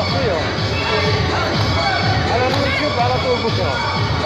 desafio. Ela não tinha para tudo, cara.